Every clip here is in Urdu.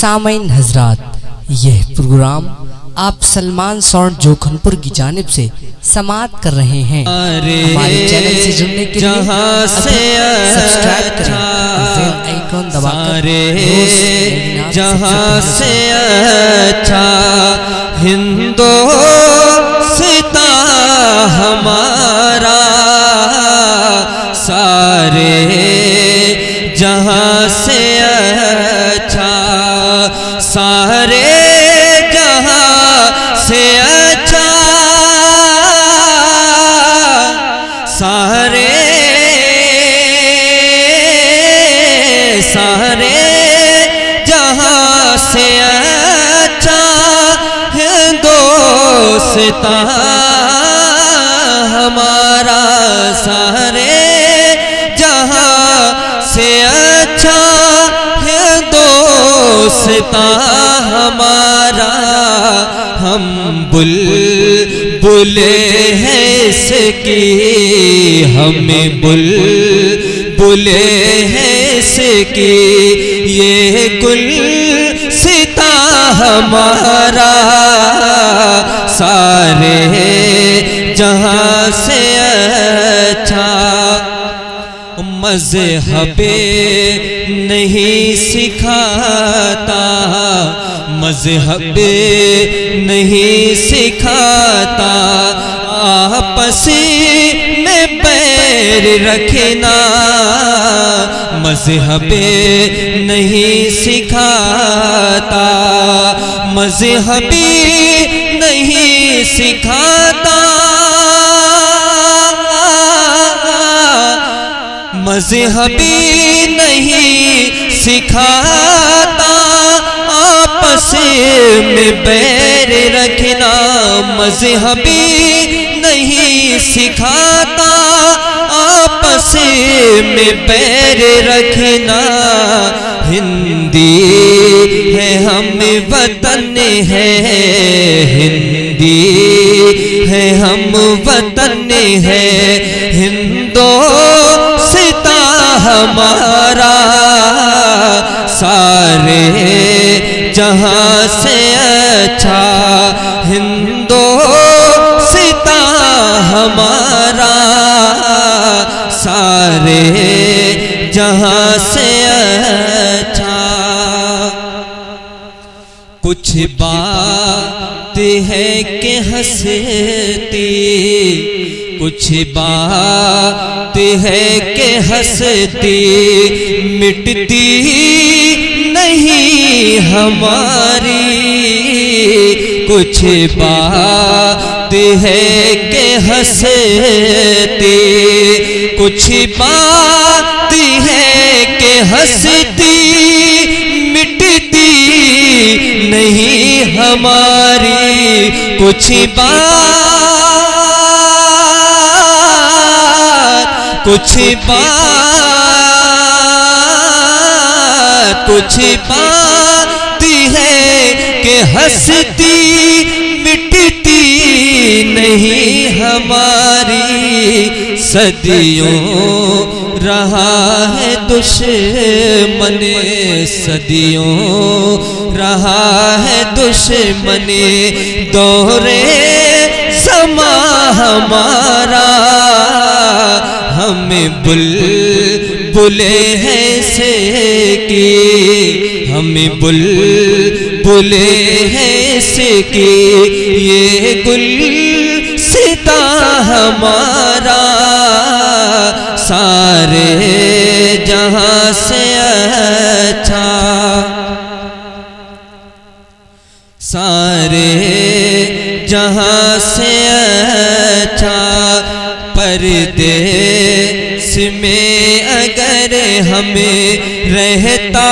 سامعین حضرات یہ پروگرام آپ سلمان ساؤنڈ جوکھنپور کی جانب سے سماعت کر رہے ہیں۔ ہمارے چینل سے جڑنے کے لیے سبسکرائب کریں۔ اچھا آئیکن دبا کر جہاں سے اچھا ہندو ستا ہمارا سارے جہاں سے اچھا سارے جہاں سے اچھا سارے سارے جہاں سے اچھا ہندوستا ہندوستا ہمارا، ہم بل بلے ہیں اس کی۔ ہمیں بل بلے ہیں اس کی۔ یہ گل ستا ہمارا۔ سارے جہاں سے مذہب نہیں سکھاتا مذہب نہیں سکھاتا۔ آپس میں پیر رکھنا مذہب نہیں سکھاتا۔ مذہب نہیں سکھاتا مذہبی نہیں سکھاتا، آپس میں بیر رکھنا مذہبی نہیں سکھاتا، آپس میں بیر رکھنا ہندی ہے، ہم وطن ہے، ہندی ہے، ہم وطن ہے، ہندو ہمارا سارے جہاں سے اچھا ہندو ستا ہمارا سارے جہاں سے اچھا کچھ بات ہے کہ ہنستی، کچھ بات ہے کہ ہنستی، مٹتی نہیں ہماری۔ کچھ بات ہے کہ ہنستی، کچھ بات ہے کہ ہنستی۔ ہماری کچھ بات کچھ بات کچھ بات ہے کہ ہنستی مٹتی نہیں ہماری صدیوں رہا ہے دشمن صدیوں، رہا ہے دشمن دورے سما ہمارا۔ ہمیں بل، بلے ہیں سے کی ہمیں بل، بلے ہیں سے کی یہ گل ستا ہمارا۔ سارے جہاں سے اچھا پردیس میں اگر ہمیں رہتا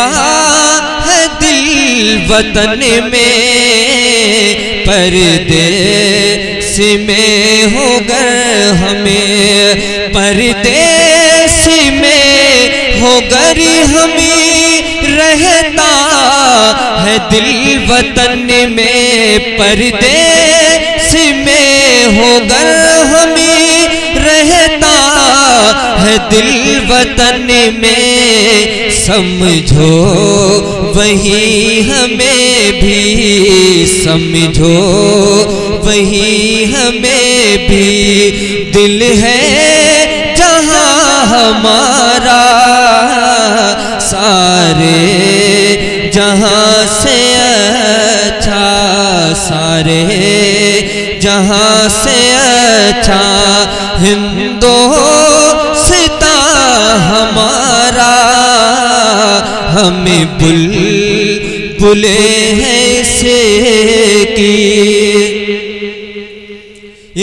ہے دل وطن میں پردیس میں ہو گر ہمیں پردیس میں ہو گر ہمیں رہتا ہے دل وطن میں پردیس میں ہو گر ہمیں رہتا ہے دل وطن میں سمجھو وہی ہمیں بھی سمجھو وہی ہمیں بھی دل ہے جہاں ہمارا سارے جہاں سے اچھا سارے، جہاں سے اچھا ہندو ستا ہمارا، ہمیں بل بلے ہیں سے کی۔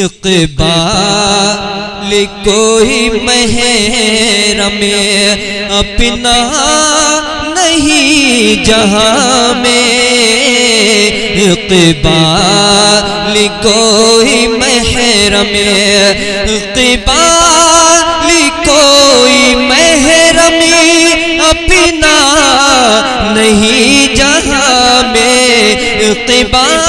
اقبال کوئی محرم اپنا نہیں جہاں میں اقبال کوئی محرم اقبال کوئی محرم اپنا نہیں جہاں میں اقبال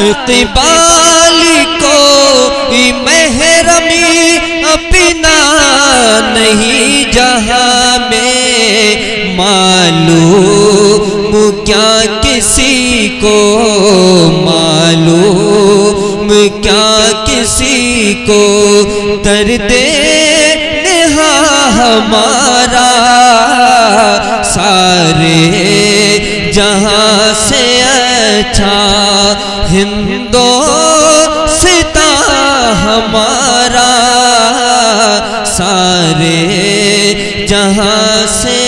اقبال کوئی محرمی اپنا نہیں، جہاں میں معلوم، کیا کسی کو معلوم، کیا کسی کو درد نہا ہمارا سارے جہاں سے اچھا ہندو جہاں سے